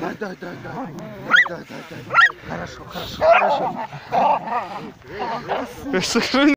Да, да, да. Да, да, да, да. Хорошо, хорошо, хорошо.